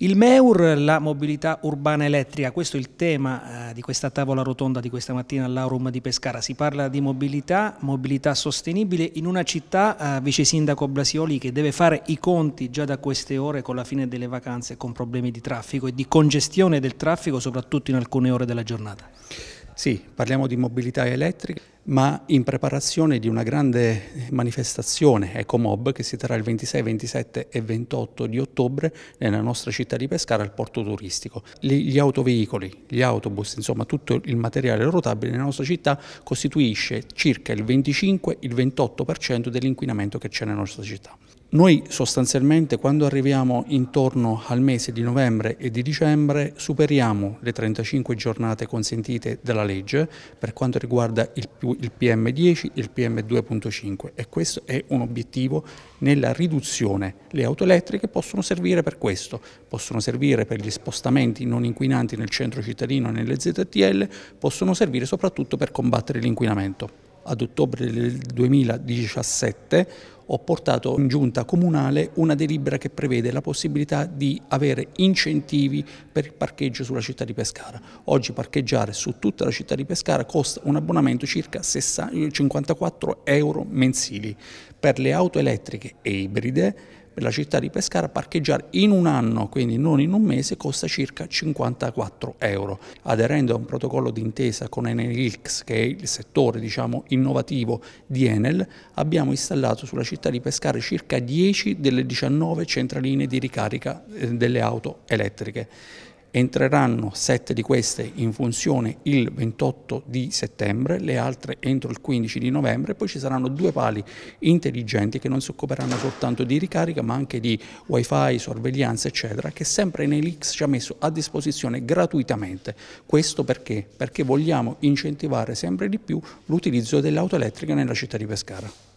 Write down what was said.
Il MEUR, la mobilità urbana elettrica, questo è il tema eh, di questa tavola rotonda di questa mattina all'Aurum di Pescara. Si parla di mobilità, mobilità sostenibile in una città, eh, vice sindaco Blasioli, che deve fare i conti già da queste ore con la fine delle vacanze con problemi di traffico e di congestione del traffico, soprattutto in alcune ore della giornata. Sì, parliamo di mobilità elettrica, ma in preparazione di una grande manifestazione Ecomob che si terrà il 26, 27 e 28 di ottobre nella nostra città di Pescara al porto turistico. Gli autoveicoli, gli autobus, insomma tutto il materiale rotabile nella nostra città costituisce circa il 25-28% dell'inquinamento che c'è nella nostra città. Noi sostanzialmente quando arriviamo intorno al mese di novembre e di dicembre superiamo le 35 giornate consentite dalla legge per quanto riguarda il, il PM10 e il PM2.5 e questo è un obiettivo nella riduzione. Le auto elettriche possono servire per questo, possono servire per gli spostamenti non inquinanti nel centro cittadino e nelle ZTL, possono servire soprattutto per combattere l'inquinamento. Ad ottobre del 2017 ho portato in giunta comunale una delibera che prevede la possibilità di avere incentivi per il parcheggio sulla città di Pescara. Oggi parcheggiare su tutta la città di Pescara costa un abbonamento circa 54 euro mensili. Per le auto elettriche e ibride per la città di Pescara parcheggiare in un anno, quindi non in un mese, costa circa 54 euro. Aderendo a un protocollo d'intesa con Enelix, che è il settore diciamo, innovativo di Enel, abbiamo installato sulla città di Pescara circa 10 delle 19 centraline di ricarica eh, delle auto elettriche. Entreranno sette di queste in funzione il 28 di settembre, le altre entro il 15 di novembre, poi ci saranno due pali intelligenti che non si occuperanno soltanto di ricarica ma anche di wifi, sorveglianza eccetera, che sempre Nelix ci ha messo a disposizione gratuitamente. Questo perché? Perché vogliamo incentivare sempre di più l'utilizzo delle auto elettriche nella città di Pescara.